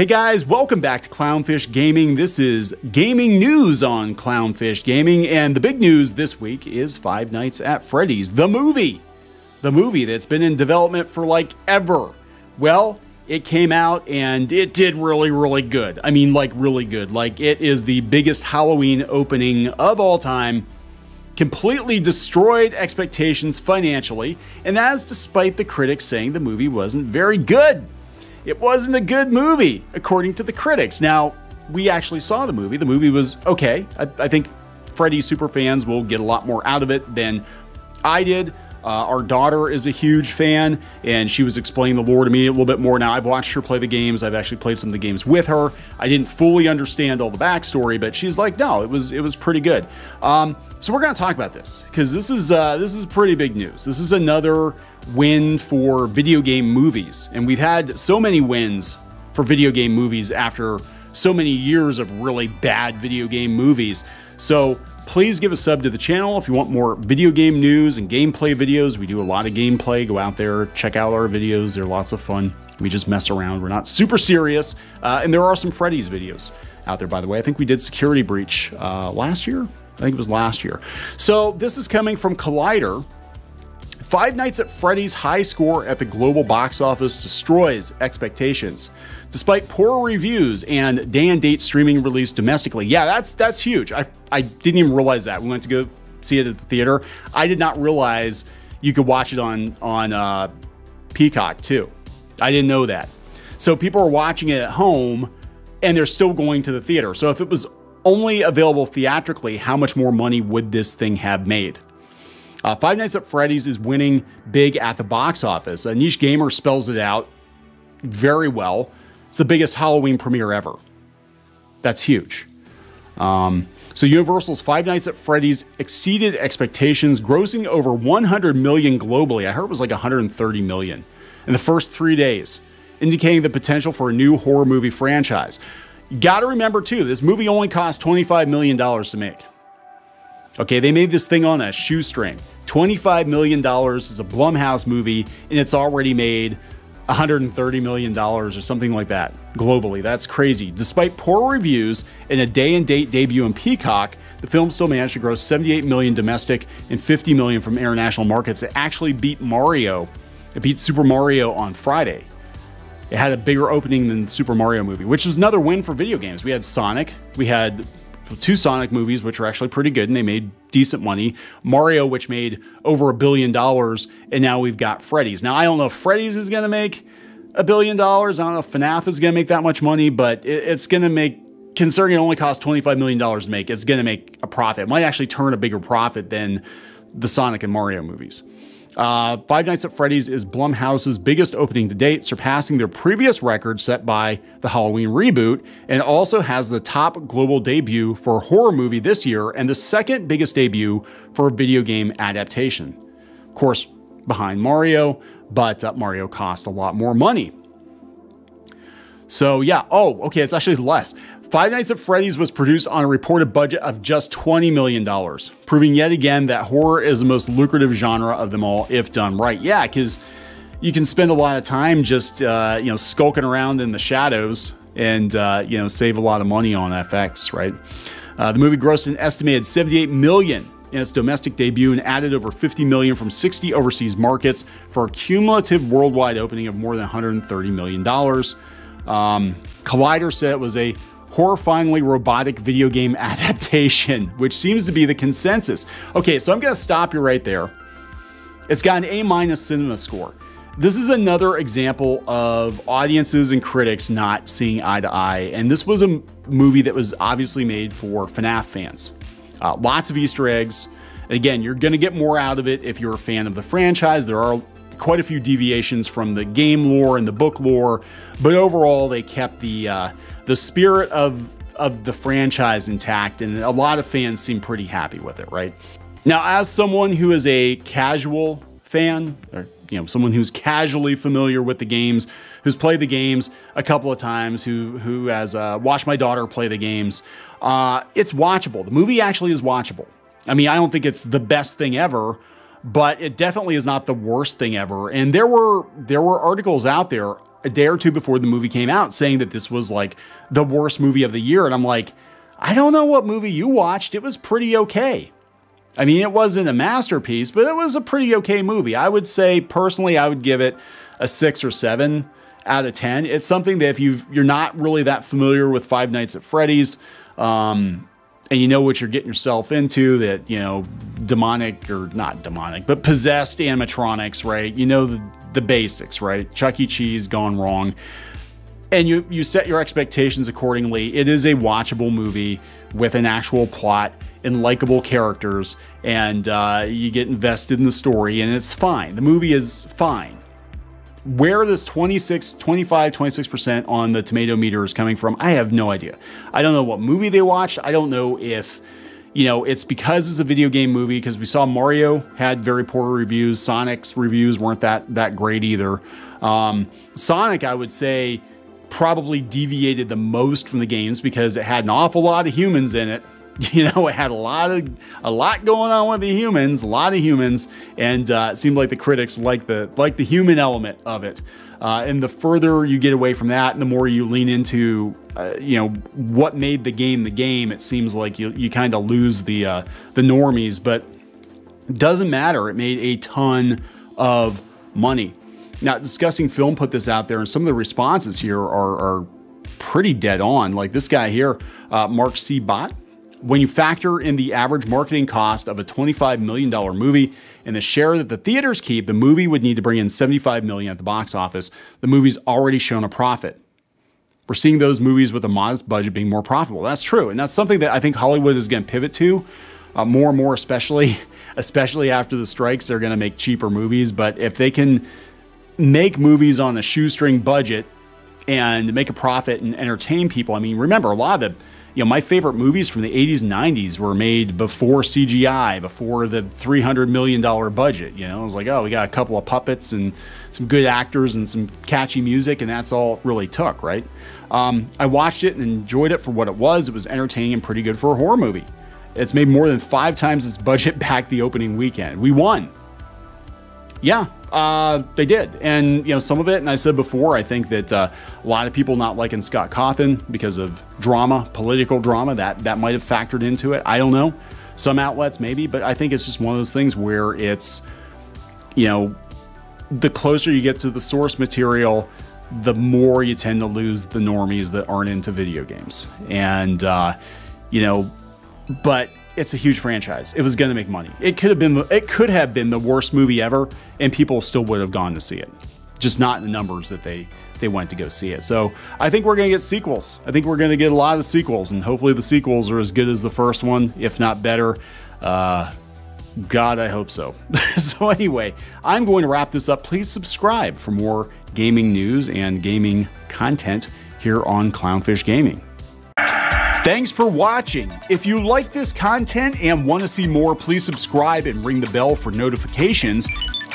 Hey guys, welcome back to Clownfish Gaming. This is gaming news on Clownfish Gaming, and the big news this week is Five Nights at Freddy's, the movie. The movie that's been in development for like ever. Well, it came out and it did really, really good. I mean, like, really good. Like, it is the biggest Halloween opening of all time. Completely destroyed expectations financially, and that is despite the critics saying the movie wasn't very good. It wasn't a good movie, according to the critics. Now, we actually saw the movie. The movie was okay. I, I think Freddy super fans will get a lot more out of it than I did. Uh, our daughter is a huge fan, and she was explaining the lore to me a little bit more. Now, I've watched her play the games. I've actually played some of the games with her. I didn't fully understand all the backstory, but she's like, no, it was it was pretty good. Um, so we're going to talk about this because this is uh, this is pretty big news. This is another win for video game movies, and we've had so many wins for video game movies after so many years of really bad video game movies. So please give a sub to the channel if you want more video game news and gameplay videos. We do a lot of gameplay. Go out there, check out our videos. They're lots of fun. We just mess around. We're not super serious. Uh, and there are some Freddy's videos out there, by the way. I think we did Security Breach uh, last year. I think it was last year. So this is coming from Collider. Five Nights at Freddy's high score at the global box office destroys expectations. Despite poor reviews and day and date streaming release domestically. Yeah, that's that's huge. I, I didn't even realize that. We went to go see it at the theater. I did not realize you could watch it on on uh, Peacock too. I didn't know that. So people are watching it at home and they're still going to the theater. So if it was only available theatrically, how much more money would this thing have made? Uh, Five Nights at Freddy's is winning big at the box office. A niche gamer spells it out very well. It's the biggest Halloween premiere ever. That's huge. Um, so Universal's Five Nights at Freddy's exceeded expectations, grossing over 100 million globally. I heard it was like 130 million in the first three days, indicating the potential for a new horror movie franchise. You got to remember too, this movie only cost 25 million dollars to make. Okay, they made this thing on a shoestring. $25 million is a Blumhouse movie, and it's already made $130 million or something like that globally. That's crazy. Despite poor reviews and a day and date debut in Peacock, the film still managed to gross 78 million domestic and 50 million from international markets. It actually beat Mario. It beat Super Mario on Friday. It had a bigger opening than the Super Mario movie, which was another win for video games. We had Sonic, we had two Sonic movies, which were actually pretty good and they made decent money. Mario, which made over a billion dollars, and now we've got Freddy's. Now, I don't know if Freddy's is going to make a billion dollars. I don't know if FNAF is going to make that much money, but it's going to make, considering it only costs $25 million to make, it's going to make a profit. It might actually turn a bigger profit than the Sonic and Mario movies. Uh, Five Nights at Freddy's is Blumhouse's biggest opening to date, surpassing their previous record set by the Halloween reboot, and also has the top global debut for a horror movie this year and the second biggest debut for a video game adaptation. Of course, behind Mario, but uh, Mario cost a lot more money. So yeah, oh, okay, it's actually less. Five Nights at Freddy's was produced on a reported budget of just $20 million, proving yet again that horror is the most lucrative genre of them all if done right. Yeah, because you can spend a lot of time just, uh, you know, skulking around in the shadows and, uh, you know, save a lot of money on FX, right? Uh, the movie grossed an estimated 78 million in its domestic debut and added over 50 million from 60 overseas markets for a cumulative worldwide opening of more than 130 million dollars. Um, Collider said it was a horrifyingly robotic video game adaptation, which seems to be the consensus. Okay, so I'm to stop you right there. It's got an A minus cinema score. This is another example of audiences and critics not seeing eye to eye. And this was a movie that was obviously made for FNAF fans. Uh, lots of Easter eggs. again, you're going to get more out of it if you're a fan of the franchise. There are quite a few deviations from the game lore and the book lore, but overall they kept the uh, the spirit of of the franchise intact, and a lot of fans seem pretty happy with it, right? Now, as someone who is a casual fan, or you know, someone who's casually familiar with the games, who's played the games a couple of times, who who has uh, watched my daughter play the games, uh, it's watchable. The movie actually is watchable. I mean, I don't think it's the best thing ever, but it definitely is not the worst thing ever. And there were there were articles out there a day or two before the movie came out saying that this was like the worst movie of the year. And I'm like, I don't know what movie you watched. It was pretty okay. I mean, it wasn't a masterpiece, but it was a pretty okay movie. I would say personally, I would give it a six or seven out of 10. It's something that if you you're not really that familiar with Five Nights at Freddy's, um, and you know what you're getting yourself into, that, you know, demonic or not demonic, but possessed animatronics, right? You know the, the basics, right? Chuck E. Cheese gone wrong. And you, you set your expectations accordingly. It is a watchable movie with an actual plot and likable characters, and uh, you get invested in the story, and it's fine. The movie is fine where this 26, 25, 26% on the tomato meter is coming from, I have no idea. I don't know what movie they watched. I don't know if, you know, it's because it's a video game movie because we saw Mario had very poor reviews. Sonic's reviews weren't that that great either. Um, Sonic, I would say, probably deviated the most from the games because it had an awful lot of humans in it you know, it had a lot of a lot going on with the humans, a lot of humans, and uh, it seemed like the critics like the like the human element of it. Uh, and the further you get away from that, and the more you lean into, uh, you know, what made the game the game, it seems like you you kind of lose the uh, the normies. But doesn't matter. It made a ton of money. Now, discussing film put this out there, and some of the responses here are, are pretty dead on. Like this guy here, uh, Mark C. Bott when you factor in the average marketing cost of a $25 million movie and the share that the theaters keep, the movie would need to bring in 75 million at the box office. The movie's already shown a profit. We're seeing those movies with a modest budget being more profitable. That's true. And that's something that I think Hollywood is going to pivot to uh, more and more, especially, especially after the strikes. They're going to make cheaper movies. But if they can make movies on a shoestring budget and make a profit and entertain people, I mean, remember, a lot of the you know, my favorite movies from the 80s and 90s were made before CGI, before the $300 million budget. You know, it was like, oh, we got a couple of puppets and some good actors and some catchy music, and that's all it really took, right? Um, I watched it and enjoyed it for what it was. It was entertaining and pretty good for a horror movie. It's made more than five times its budget back the opening weekend. We won. Yeah, uh, they did, and you know some of it. And I said before, I think that uh, a lot of people not liking Scott Cawthon because of drama, political drama, that that might have factored into it. I don't know. Some outlets maybe, but I think it's just one of those things where it's, you know, the closer you get to the source material, the more you tend to lose the normies that aren't into video games, and uh, you know, but it's a huge franchise. It was going to make money. It could have been it could have been the worst movie ever, and people still would have gone to see it. Just not in the numbers that they they went to go see it. So I think we're going to get sequels. I think we're going to get a lot of sequels, and hopefully the sequels are as good as the first one, if not better. Uh, God, I hope so. so anyway, I'm going to wrap this up. Please subscribe for more gaming news and gaming content here on Clownfish Gaming. Thanks for watching. If you like this content and want to see more, please subscribe and ring the bell for notifications.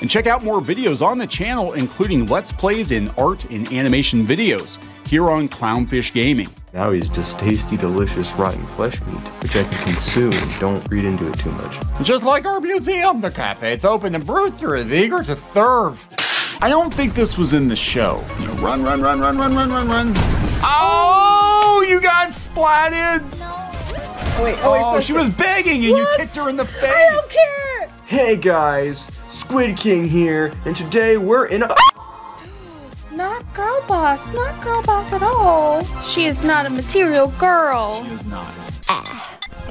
And check out more videos on the channel, including Let's Plays in art and animation videos here on Clownfish Gaming. Now he's just tasty, delicious, rotten flesh meat, which I can consume. Don't read into it too much. Just like our museum, the cafe's open and Brewster is eager to serve. I don't think this was in the show. You know, run, run, run, run, run, run, run, run. Oh, Oh, you got splatted. No. Oh, wait, oh, wait, oh she was begging and what? you kicked her in the face. I don't care. Hey guys, Squid King here, and today we're in a. Not girl boss, not girl boss at all. She is not a material girl. She is not.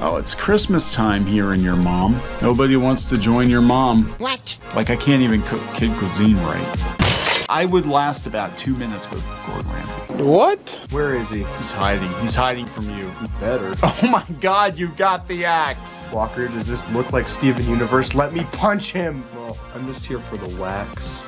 Oh, it's Christmas time here in your mom. Nobody wants to join your mom. What? Like I can't even cook kid cuisine right. I would last about two minutes with Gordon Ramsay. What? Where is he? He's hiding. He's hiding from you. Better. Oh my god, you got the axe. Walker, does this look like Steven Universe? Let me punch him. Well, I'm just here for the wax.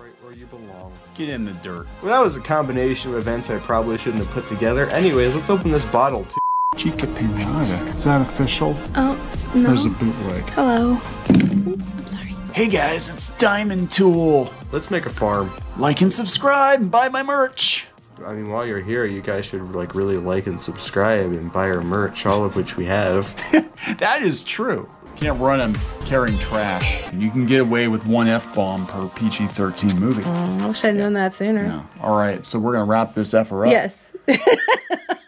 right where you belong. Get in the dirt. Well, that was a combination of events I probably shouldn't have put together. Anyways, let's open this bottle too. Chica Pinata. Is that official? Oh, no. There's a bootleg. Hello. I'm sorry. Hey guys, it's Diamond Tool. Let's make a farm. Like and subscribe and buy my merch. I mean, while you're here, you guys should like really like and subscribe and buy our merch, all of which we have. that is true. Can't run him carrying trash. You can get away with one F bomb per PG 13 movie. Oh, I wish I'd known that sooner. Yeah. All right, so we're going to wrap this effer up. Yes.